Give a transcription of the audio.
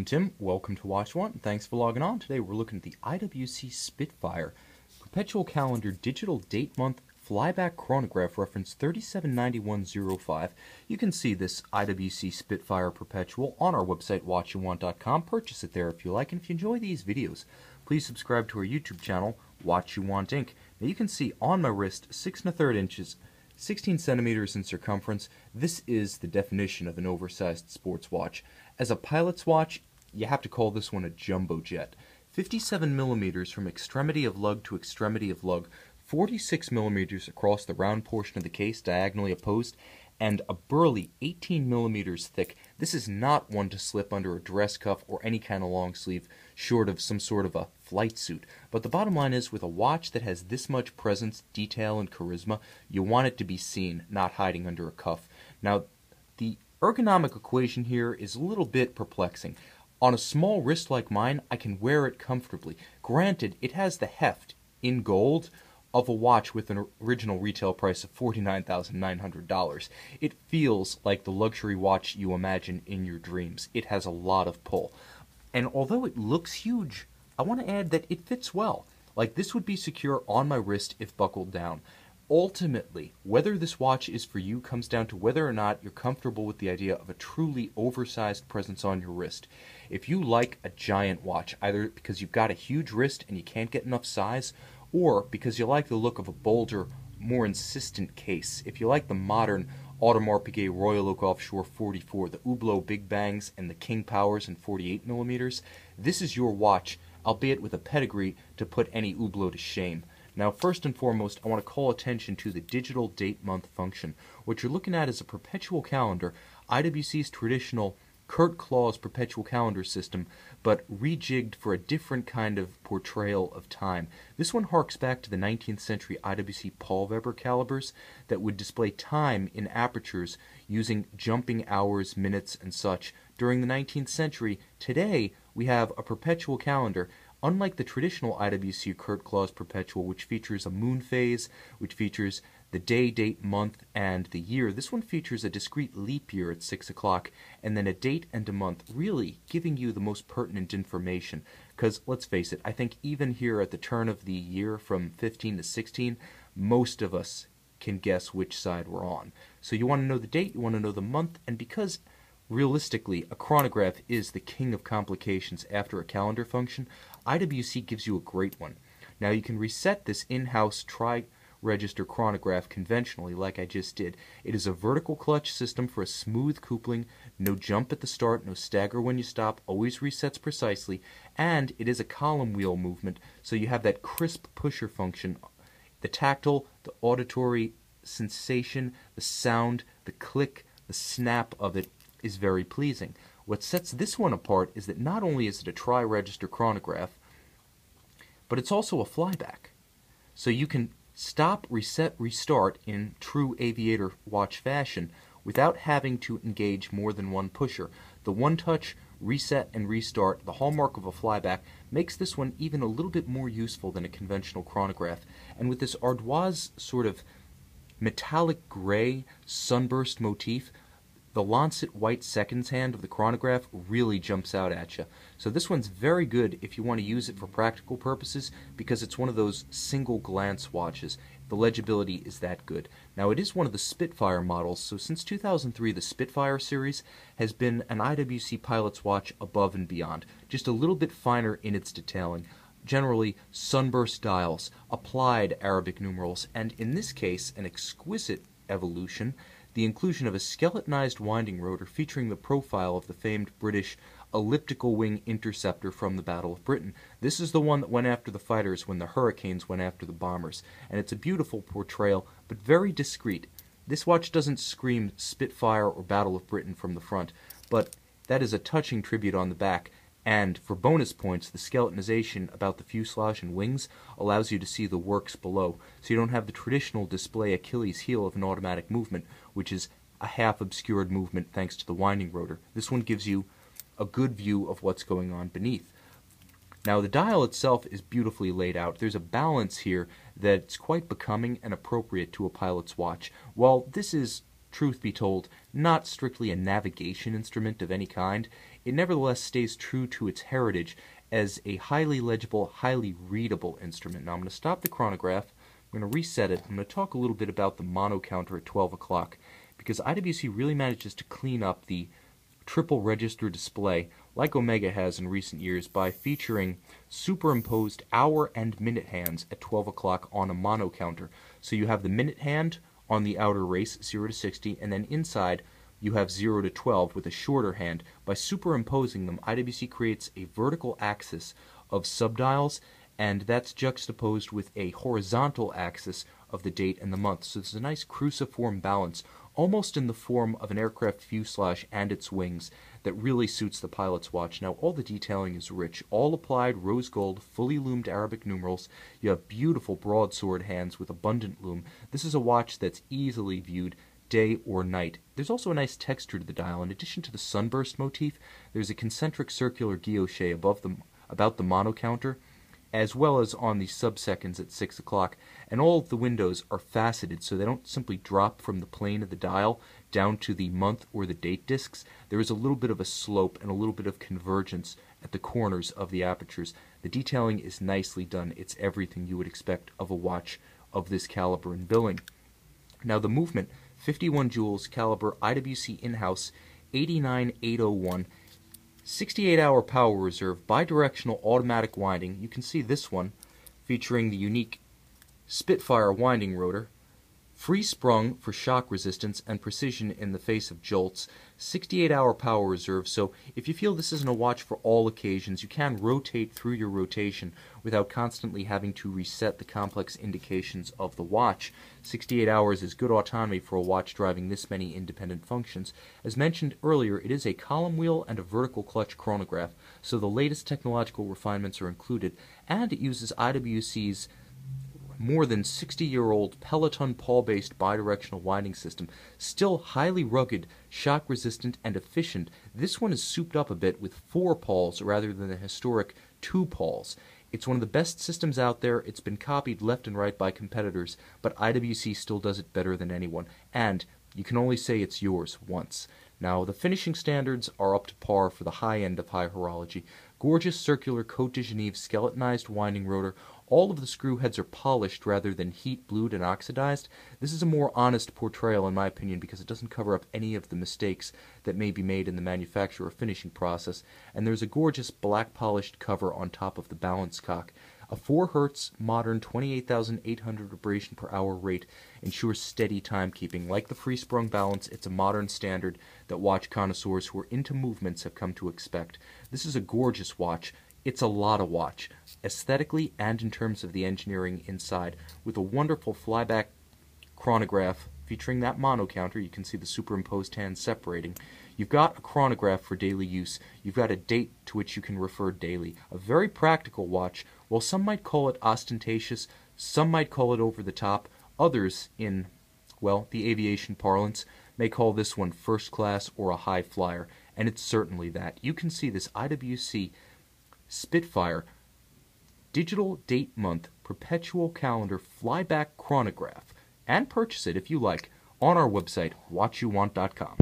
I'm Tim. Welcome to Watch One. Thanks for logging on. Today we're looking at the IWC Spitfire Perpetual Calendar Digital Date Month Flyback Chronograph reference 379105. You can see this IWC Spitfire Perpetual on our website watchuwant.com. Purchase it there if you like. And if you enjoy these videos, please subscribe to our YouTube channel, Watch You Want Inc. Now you can see on my wrist, six and a third inches 16 centimeters in circumference. This is the definition of an oversized sports watch. As a pilot's watch, you have to call this one a jumbo jet. 57 millimeters from extremity of lug to extremity of lug, 46 millimeters across the round portion of the case, diagonally opposed, and a burly 18 millimeters thick. This is not one to slip under a dress cuff or any kind of long sleeve, short of some sort of a flight suit. But the bottom line is, with a watch that has this much presence, detail, and charisma, you want it to be seen, not hiding under a cuff. Now, the ergonomic equation here is a little bit perplexing. On a small wrist like mine, I can wear it comfortably. Granted, it has the heft in gold of a watch with an original retail price of $49,900. It feels like the luxury watch you imagine in your dreams. It has a lot of pull. And although it looks huge, I want to add that it fits well. Like this would be secure on my wrist if buckled down. Ultimately, whether this watch is for you comes down to whether or not you're comfortable with the idea of a truly oversized presence on your wrist. If you like a giant watch, either because you've got a huge wrist and you can't get enough size, or because you like the look of a bolder, more insistent case. If you like the modern Audemars Piguet Royal Oak Offshore 44, the Hublot Big Bangs, and the King Powers in 48 millimeters, this is your watch, albeit with a pedigree to put any Hublot to shame. Now, first and foremost, I want to call attention to the digital date month function. What you're looking at is a perpetual calendar, IWC's traditional Kurt Klaus perpetual calendar system, but rejigged for a different kind of portrayal of time. This one harks back to the 19th century IWC Pallweber calibers that would display time in apertures using jumping hours, minutes, and such. During the 19th century, today we have a perpetual calendar Unlike the traditional IWC Kurt Klaus Perpetual, which features a moon phase, which features the day, date, month, and the year, this one features a discrete leap year at 6 o'clock, and then a date and a month, really giving you the most pertinent information. Because, let's face it, I think even here at the turn of the year from 15 to 16, most of us can guess which side we're on. So you want to know the date, you want to know the month, and because Realistically, a chronograph is the king of complications after a calendar function. IWC gives you a great one. Now you can reset this in-house tri-register chronograph conventionally like I just did. It is a vertical clutch system for a smooth coupling, no jump at the start, no stagger when you stop, always resets precisely, and it is a column wheel movement, so you have that crisp pusher function. The tactile, the auditory sensation, the sound, the click, the snap of it is very pleasing. What sets this one apart is that not only is it a tri-register chronograph, but it's also a flyback. So you can stop, reset, restart in true aviator watch fashion without having to engage more than one pusher. The one-touch reset and restart, the hallmark of a flyback, makes this one even a little bit more useful than a conventional chronograph. And with this ardoise sort of metallic gray sunburst motif, the Lancet white seconds hand of the chronograph really jumps out at you. So this one's very good if you want to use it for practical purposes because it's one of those single glance watches. The legibility is that good. Now it is one of the Spitfire models, so since 2003 the Spitfire series has been an IWC pilot's watch above and beyond, just a little bit finer in its detailing generally sunburst dials, applied Arabic numerals, and in this case an exquisite evolution the inclusion of a skeletonized winding rotor featuring the profile of the famed British elliptical wing interceptor from the Battle of Britain. This is the one that went after the fighters when the Hurricanes went after the bombers, and it's a beautiful portrayal, but very discreet. This watch doesn't scream Spitfire or Battle of Britain from the front, but that is a touching tribute on the back, and for bonus points, the skeletonization about the fuselage and wings allows you to see the works below, so you don't have the traditional display Achilles heel of an automatic movement, which is a half obscured movement thanks to the winding rotor. This one gives you a good view of what's going on beneath. Now the dial itself is beautifully laid out. There's a balance here that's quite becoming and appropriate to a pilot's watch. While this is truth be told, not strictly a navigation instrument of any kind. It nevertheless stays true to its heritage as a highly legible, highly readable instrument. Now I'm going to stop the chronograph, I'm going to reset it, I'm going to talk a little bit about the mono counter at 12 o'clock, because IWC really manages to clean up the triple register display like Omega has in recent years by featuring superimposed hour and minute hands at 12 o'clock on a mono counter. So you have the minute hand on the outer race, 0 to 60, and then inside you have 0 to 12 with a shorter hand. By superimposing them, IWC creates a vertical axis of subdials, and that's juxtaposed with a horizontal axis of the date and the month. So there's a nice cruciform balance, almost in the form of an aircraft fuselage and its wings, that really suits the pilot's watch. Now, all the detailing is rich, all applied rose gold, fully loomed Arabic numerals. You have beautiful broadsword hands with abundant loom. This is a watch that's easily viewed day or night. There's also a nice texture to the dial. In addition to the sunburst motif, there's a concentric circular guilloche above the about the mono counter as well as on the subseconds at 6 o'clock, and all of the windows are faceted so they don't simply drop from the plane of the dial down to the month or the date discs. There is a little bit of a slope and a little bit of convergence at the corners of the apertures. The detailing is nicely done. It's everything you would expect of a watch of this caliber and billing. Now the movement, 51 jewels caliber IWC in-house 89801 68 hour power reserve, bidirectional automatic winding. You can see this one featuring the unique Spitfire winding rotor, free sprung for shock resistance and precision in the face of jolts, 68 hour power reserve. So if you feel this isn't a watch for all occasions, you can rotate through your rotation without constantly having to reset the complex indications of the watch. 68 hours is good autonomy for a watch driving this many independent functions. As mentioned earlier, it is a column wheel and a vertical clutch chronograph, so the latest technological refinements are included, and it uses IWC's more than 60 year old Pellaton pawl based bidirectional winding system, still highly rugged, shock resistant, and efficient. This one is souped up a bit with four pawls rather than the historic two pawls. It's one of the best systems out there. It's been copied left and right by competitors, but IWC still does it better than anyone. And you can only say it's yours once. Now, the finishing standards are up to par for the high end of high horology. Gorgeous circular Cote de Genève skeletonized winding rotor. All of the screw heads are polished rather than heat blued and oxidized. This is a more honest portrayal, in my opinion, because it doesn't cover up any of the mistakes that may be made in the manufacture or finishing process. And there's a gorgeous black polished cover on top of the balance cock. A 4 Hz modern 28,800 vibration per hour rate ensures steady timekeeping. Like the free sprung balance, it's a modern standard that watch connoisseurs who are into movements have come to expect. This is a gorgeous watch. It's a lot of watch, aesthetically and in terms of the engineering inside, with a wonderful flyback chronograph featuring that mono counter. You can see the superimposed hands separating. You've got a chronograph for daily use. You've got a date to which you can refer daily. A very practical watch. While some might call it ostentatious, some might call it over the top, others, in, well, the aviation parlance, may call this one first class or a high flyer, and it's certainly that. You can see this IWC Spitfire digital date month perpetual calendar flyback chronograph and purchase it if you like on our website watchuwant.com.